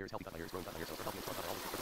ears, healthy gut, my ears, growing gut, my ears, healthy and strong gut, all